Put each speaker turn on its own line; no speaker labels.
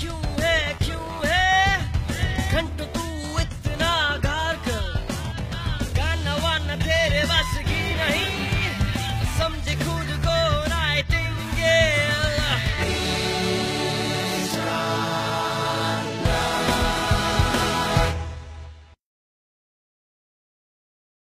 You